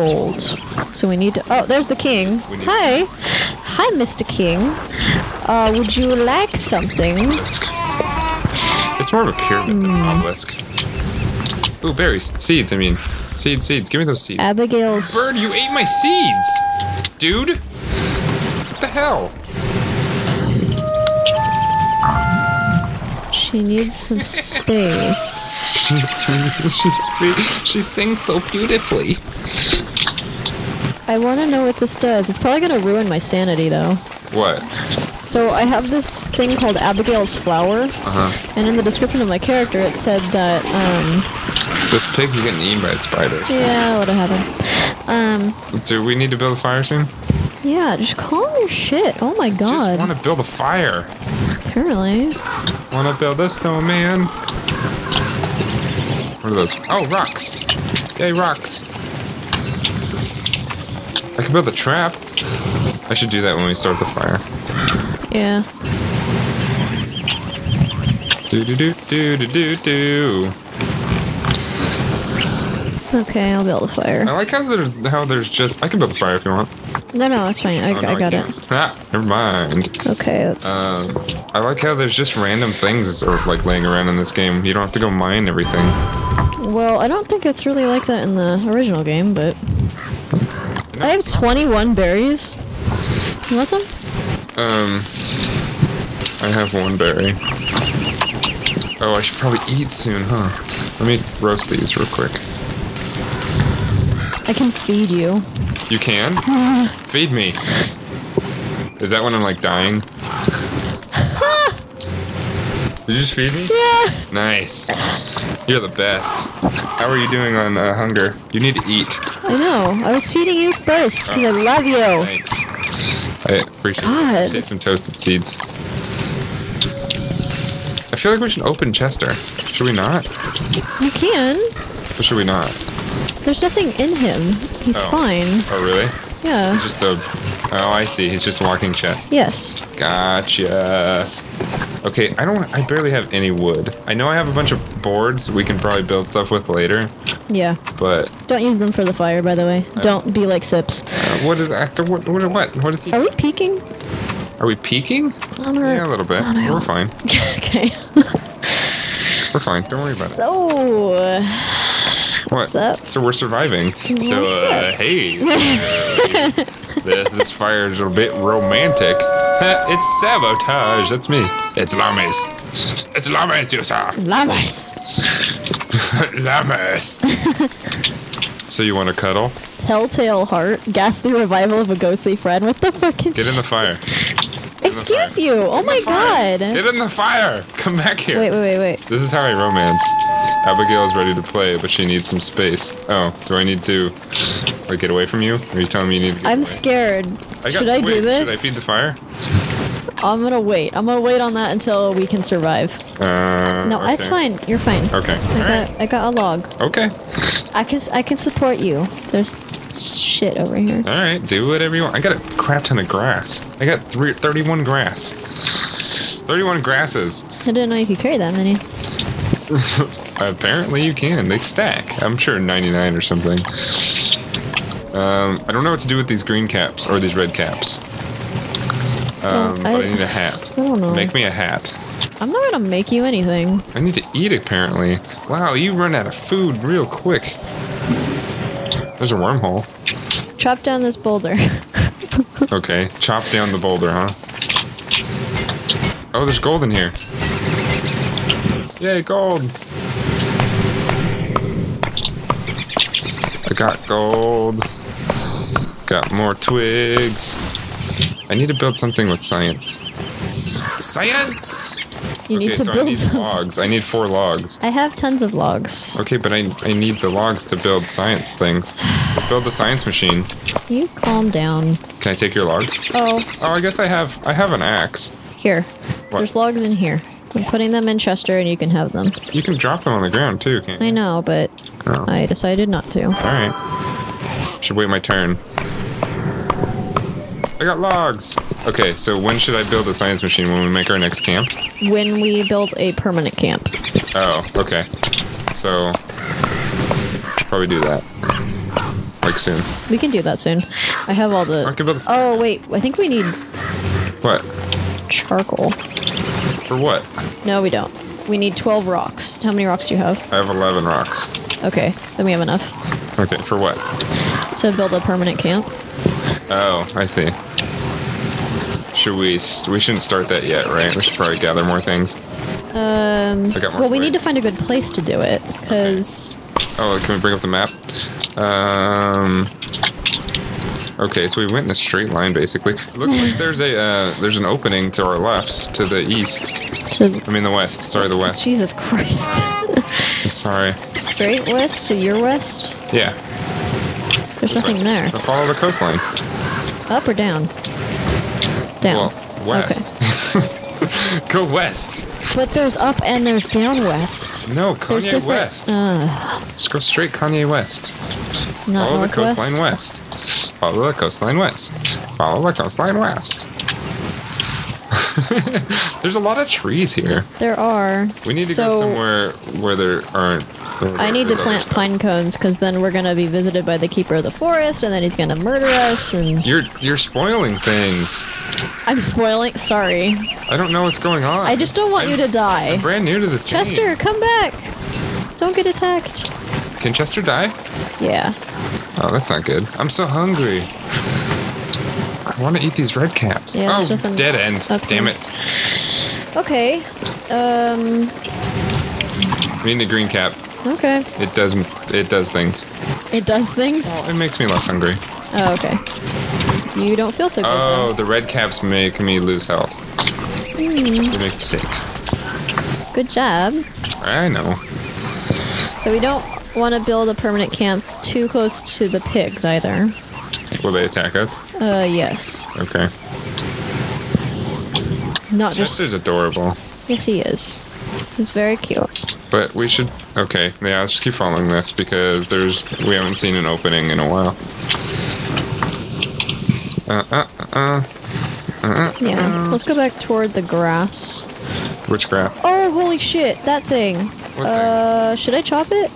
gold. So we need to. Oh, there's the king. Hi, hi, Mr. King. Uh, would you like something? It's more of a pyramid than an obelisk. Ooh, berries. Seeds, I mean. Seeds, seeds. Give me those seeds. Abigail's. Bird, you ate my seeds! Dude! What the hell? She needs some space. She sings, she, spe- she sings so beautifully. I want to know what this does. It's probably gonna ruin my sanity though. What? So I have this thing called Abigail's flower, Uh-huh. and in the description of my character, it said that um, This pig's getting eaten by a spider. yeah, what happened? Um, Do we need to build a fire soon? yeah, just calm your shit. Oh my god. Just want to build a fire. Apparently, Want to build a snowman? What are those? Oh, rocks. Yay, rocks. I can build a trap. I should do that when we start the fire. yeah. Do do do do do do do. Okay, I'll build a fire. I like how there's how there's just I can build a fire if you want. No, no, it's fine. I, Oh, no, I got it. can't. Ah, never mind. Okay, that's. Um, I like how there's just random things are like laying around in this game. You don't have to go mine everything. well, I don't think it's really like that in the original game, but. I have 21 berries. You want some? Um, I have one berry. Oh, I should probably eat soon, huh? Let me roast these real quick. I can feed you. You can? Feed me. Is that when I'm like dying? Did you just feed me? Yeah. Nice. You're the best. How are you doing on uh, hunger? You need to eat. I know. I was feeding you first because I love you. Thanks. I appreciate, God. appreciate some toasted seeds. I feel like we should open Chester. Should we not? You can. Or should we not? There's nothing in him. He's Oh. fine. Oh, really? Yeah. Just a. Oh, I see. He's just a walking chest. Yes. Gotcha. Okay, I don't. I barely have any wood. I know I have a bunch of boards we can probably build stuff with later, Yeah. but Don't use them for the fire, by the way. Don't be like Sips. uh, what is that? What? What? What, what is he? Are we peeking? Are we peeking? On our- Yeah, a little bit. We're fine. okay. We're fine. Don't worry about it. So, What? what's up? So we're surviving. So, uh, hey. this, this fire is a bit romantic. it's sabotage. That's me. It's Lames. It's Lames, you sir. llamas. Lames. so you want to cuddle? Telltale heart. Ghastly revival of a ghostly friend. What the fucking? Get in the fire. Excuse you. Oh my god. Get in the fire. Come back here. Wait, wait, wait, wait. This is how I romance. Abigail is ready to play, but she needs some space. Oh, do I need to like get away from you? Are you telling me you need to I'm away? scared. I got- Should I wait, do this? Should I feed the fire? I'm gonna wait. I'm gonna wait on that until we can survive. Uh, No, okay. it's fine. You're fine. Okay. I got, I got a log. Okay. I can, I can support you. There's shit over here. All right. Do whatever you want. I got a crap ton of grass. I got three, 31 grass. 31 grasses. I didn't know you could carry that many. Apparently you can. They stack. I'm sure 99 or something. Um, I don't know what to do with these green caps or these red caps. Um, Don't- but I, I- need a hat. I don't know. Make me a hat. I'm not gonna make you anything. I need to eat apparently. Wow, you run out of food real quick. There's a wormhole. Chop down this boulder. Okay, chop down the boulder, huh? Oh, there's gold in here. Yay, gold! I got gold. Got more twigs. I need to build something with science. Science! You need to so I build need some. logs. I need four logs. I have tons of logs. Okay, but I, I need the logs to build science things. To build the science machine. You calm down. Can I take your logs? Oh, Oh, I guess I have I have an axe. here. There's logs in here. I'm putting them in Chester and you can have them. You can drop them on the ground too, can't you? I know, but Oh. I decided not to. Alright. Should wait my turn. I got logs! Okay, so when should I build a science machine? When we make our next camp? When we build a permanent camp. Oh, okay. So should probably do that. like soon. We can do that soon. I have all the. I can build- Oh wait, I think we need What? charcoal. For what? No, we don't. We need 12 rocks. How many rocks do you have? I have 11 rocks. Okay, then we have enough Okay, for what? to build a permanent camp. Oh, I see. Should we? St- we shouldn't start that yet, right? We should probably gather more things. Um, more well, we need to find a good place to do it because Oh, can we bring up the map? Um. Okay, so we went in a straight line basically. Looks like there's a uh, there's an opening to our left, to the east. to I mean the west. Sorry, the west. Jesus Christ. Sorry. Straight west to your west. Yeah. There's nothing there. So follow the coastline. Up or down? Down. Well, west. Go west. But there's up and there's down west. No, Kanye different. West. Uh, Just go straight Kanye West. not Follow the coastline west. Follow the coastline west. Follow the coastline west. There's a lot of trees here. There are. We need to so go somewhere where there aren't. I need to plant pine cones because then we're gonna be visited by the keeper of the forest, and then he's gonna murder us. And You're you're spoiling things. I'm spoiling. Sorry. I don't know what's going on. I just don't want I'm- you to die. I'm brand new to this game. Chester, come back. Don't get attacked. Can Chester die? Yeah. Oh, that's not good. I'm so hungry. I want to eat these red caps. Yeah, oh, just dead end. okay. Damn it. Okay. Um. We need a green cap. Okay. It does it does things. It does things. Well, it makes me less hungry. Oh, okay. You don't feel so good. Oh, the red caps make me lose health. They make me sick. Good job. I know. So we don't want to build a permanent camp too close to the pigs either. Will they attack us? Uh, yes. Okay. Not just. Chester's adorable. Yes, he is. He's very cute. But we should. Okay, yeah. Let's just keep following this because there's we haven't seen an opening in a while. Uh uh uh. uh, Yeah. Let's go back toward the grass. Which graph? Oh, holy shit! That thing. What Uh, should I chop it?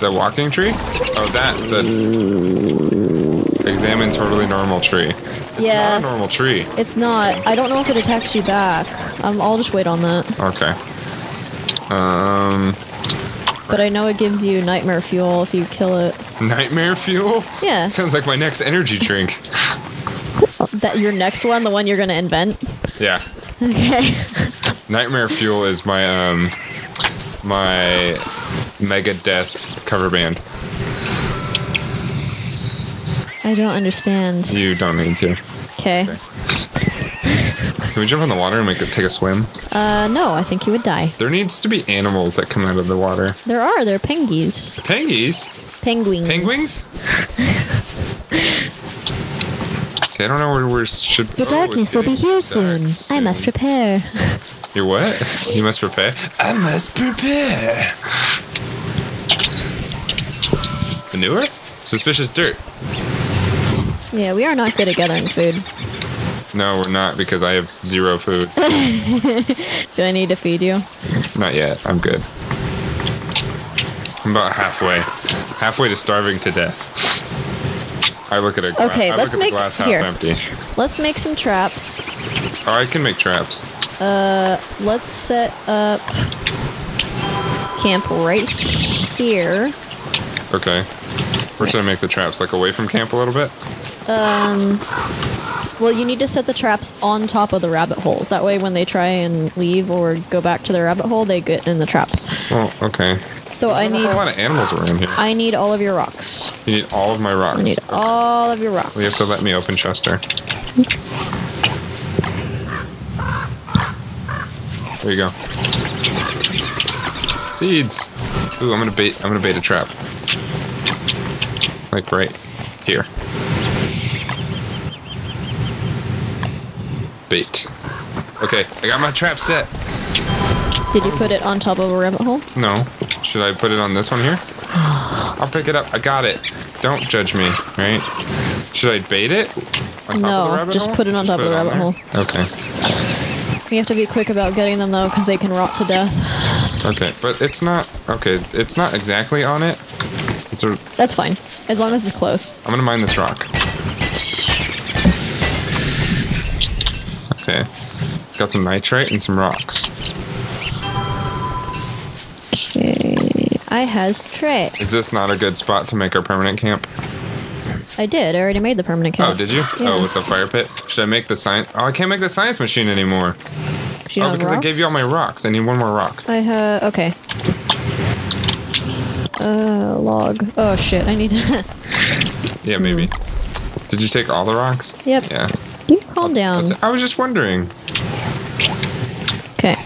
The walking tree? Oh, that the. Examine totally normal tree. It's Yeah. Not a normal tree. It's not. I don't know if it attacks you back. Um, I'll just wait on that. Okay. Um. But I know it gives you nightmare fuel if you kill it. Nightmare fuel? Yeah. Sounds like my next energy drink. That your next one, the one you're gonna invent. Yeah. Okay. Nightmare Fuel is my um my Megadeth cover band. I don't understand. You don't need to. Okay. Can we jump in the water and make it take a swim? Uh, no, I think you would die. There needs to be animals that come out of the water. There are. They're penguins. Penguins? Penguins. Penguins? okay, I don't know where we should. The oh, darkness will be here dark soon. I must prepare. You what? You must prepare. I must prepare. Manure? Suspicious dirt. yeah, we are not good at gathering food. No, we're not because I have zero food. Do I need to feed you? not yet. I'm good. I'm about halfway. Halfway to starving to death. I look at a gla- Okay, I let's make- the glass half here. empty. Let's make some traps. Oh, I can make traps. Uh, let's set up camp right here. Okay. Where should I make the traps? Like away from camp a little bit? Um, well, you need to set the traps on top of the rabbit holes. That way, when they try and leave or go back to the rabbit hole, they get in the trap. Well, okay. So I I need a lot of animals around here. I need all of your rocks. You need all of my rocks. I need all of your rocks. Well, you have to let me open Chester. There you go. Seeds. Ooh, I'm gonna bait. I'm gonna bait a trap. Like right here. Bait. Okay, I got my trap set. Did you put it on top of a rabbit hole? No. Should I put it on this one here? I'll pick it up. I got it. Don't judge me, right? Should I bait it? On top No, of the just hole? put it on top of the rabbit hole. Okay. You have to be quick about getting them though, because they can rot to death. Okay, but it's not okay. It's not exactly on it. It's of That's fine. As long as it's close. I'm gonna mine this rock. Okay. Got some nitrate and some rocks. Okay. I has tray. Is this not a good spot to make our permanent camp? I did. I already made the permanent camp. Oh, did you? Yeah. Oh, with the fire pit. Should I make the science? Oh, I can't make the science machine anymore. You oh, because I gave you all my rocks. I need one more rock. I have. Okay. Uh, log. Oh shit! I need to. Yeah, maybe. Did you take all the rocks? Hmm. Yep. Yeah. Calm down. I was just wondering. Okay.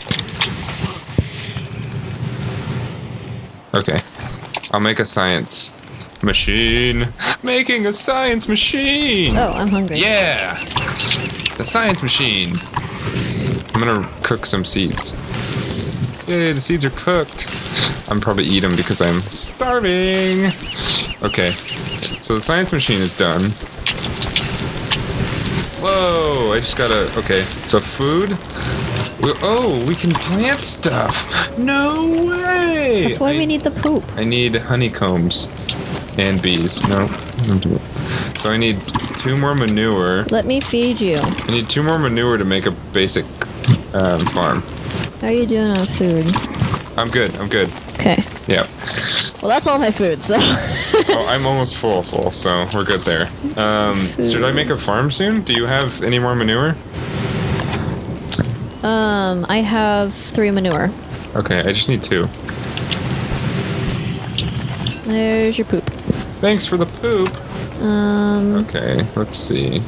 Okay. I'll make a science machine. Making a science machine. Oh, I'm hungry. Yeah. The science machine. I'm gonna cook some seeds. Yay, the seeds are cooked. I'm probably eat them because I'm starving. Okay. So the science machine is done. Whoa, I just gotta. Okay, so food. We, oh, we can plant stuff. No way. That's why I- we need the poop. I need honeycombs and bees. No. don't do it. So I need two more manure. Let me feed you. I need two more manure to make a basic um, farm. How are you doing on food? I'm good. I'm good. Okay. Yeah. Well, that's all my food. So. Oh, I'm almost full, full. So we're good there. Um, should I make a farm soon? Do you have any more manure? um, I have three manure. Okay, I just need two. There's your poop. Thanks for the poop. Um, Okay, let's see.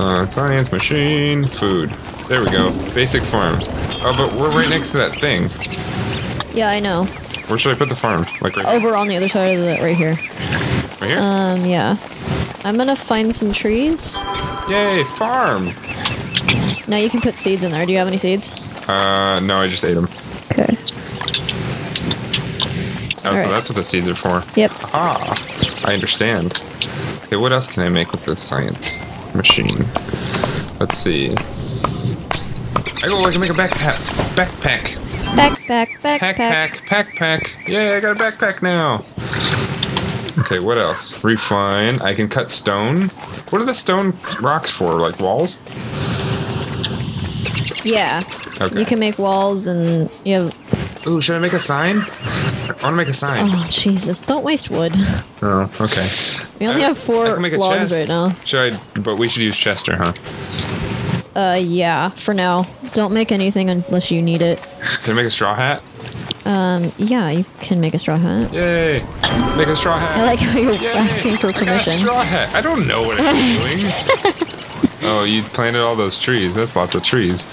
Uh, science machine, food. There we go. Basic farm. Oh, but we're right next to that thing. Yeah, I know. Where should I put the farm? Like right, Over on the other side of the right here. right here? Um, yeah. I'm gonna find some trees. Yay, farm! Now you can put seeds in there. Do you have any seeds? Uh, no, I just ate them. Okay. Oh, so that's what the seeds are for. Yep. Ah, I understand. Okay, what else can I make with this science machine? Let's see. I go, I can make a backpack. Backpack. Backpack, backpack. Pack, pack, pack, pack. Yay, I got a backpack now. Okay, what else? Refine. I can cut stone. What are the stone rocks for? Like walls? Yeah. Okay. You can make walls and you have. Ooh, should I make a sign? I want to make a sign. Oh Jesus! Don't waste wood. Oh, okay. We only I- have four make logs chest. right now. Should I? But we should use Chester, huh? Uh, yeah. For now, don't make anything unless you need it. Can I make a straw hat? Um, yeah, you can make a straw hat. Yay! Make a straw hat. I like how you're Yay. asking for I got a permission. straw hat. I don't know what I'm doing. oh, you planted all those trees. That's lots of trees.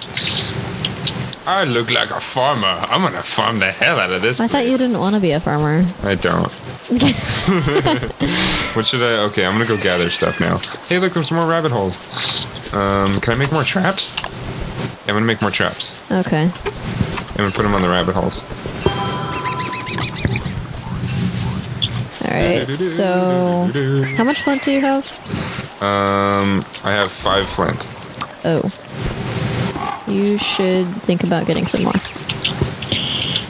I look like a farmer. I'm gonna farm the hell out of this. I thought you didn't want to be a farmer. I don't. what should I? Okay, I'm gonna go gather stuff now. Hey, look, there's more rabbit holes. Um, can I make more traps? Yeah, I'm gonna make more traps. Okay. I'm gonna put them on the rabbit holes. All right. So, how much flint do you have? Um, I have five flint. Oh. You should think about getting some more.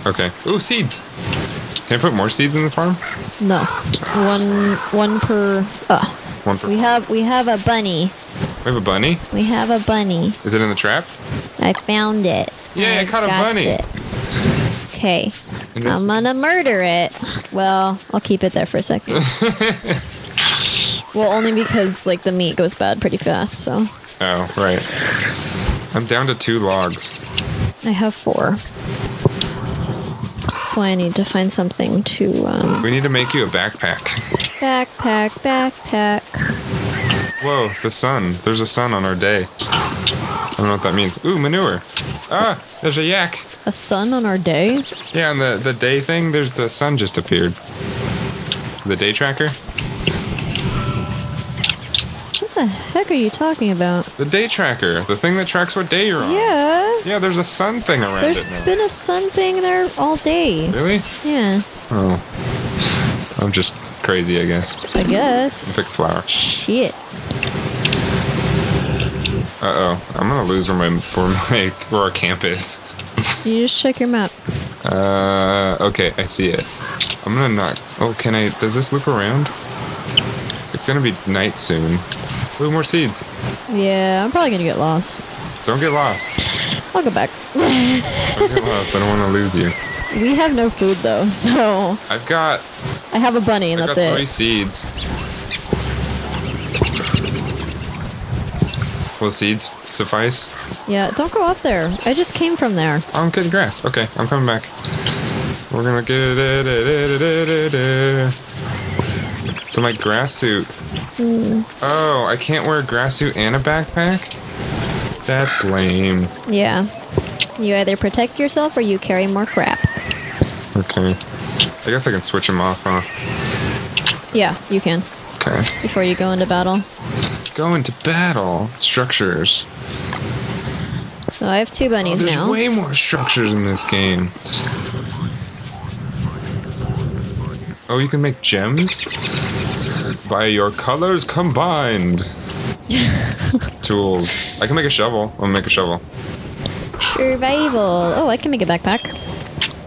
Okay. Ooh, seeds. Can I put more seeds in the farm? No. One one per uh One per. we have we have a bunny. We have a bunny. We have a bunny. Is it in the trap? I found it. Yay, I caught a bunny. it. Okay. I'm gonna murder it. Well, I'll keep it there for a second. well, only because like the meat goes bad pretty fast, so Oh, right. I'm down to two logs. I have four. That's why I need to find something to um, We need to make you a backpack. backpack, backpack. Whoa, the sun. There's a sun on our day. I don't know what that means. Ooh, manure. Ah, there's a yak. A sun on our day? Yeah, on the, the day thing, there's the sun just appeared. The day tracker? What the heck are you talking about? The day tracker. The thing that tracks what day you're on. Yeah. Yeah, there's a sun thing around There's been a sun thing there all day. Really? Yeah, Oh. I'm just crazy, I guess. I guess. Pick flower. Shit. Uh oh. I'm gonna lose where my where my where our camp is. You just check your map. Uh, okay, I see it. I'm gonna knock. Oh, can I? Does this loop around? It's gonna be night soon. Ooh, more seeds. Yeah, I'm probably gonna get lost. Don't get lost. I'll go back. Don't get lost. I don't want to lose you. we have no food though, so I've got. I have a bunny and I've that's got three it. Seeds. Will seeds suffice? Yeah, don't go up there. I just came from there. Oh, I'm getting grass. Okay, I'm coming back. We're gonna get it. it, it, it, it, it. So my grass suit. Hmm. Oh, I can't wear a grass suit and a backpack. That's lame. Yeah. You either protect yourself or you carry more crap. Okay. I guess I can switch them off, huh? Yeah, you can. Okay. Before you go into battle. Go into battle. Structures. So I have two bunnies there's now. There's way more structures in this game. Oh, you can make gems? By your colors combined. Tools. I can make a shovel. I'll make a shovel. Survival. Oh, I can make a backpack.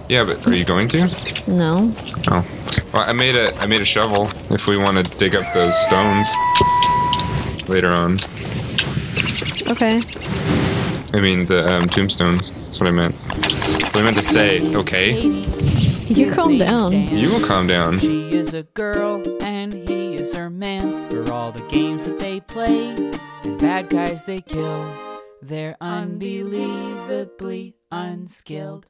Yeah, but are you going to? No. Oh. Well, I made a I made a shovel if we want to dig up those stones later on. Okay. I mean the um, tombstones. That's what I meant. That's what I meant to say. Okay. You calm down. You will calm down. She is a girl and he is her man. For all the games that they play and bad guys they kill, they're unbelievably unskilled.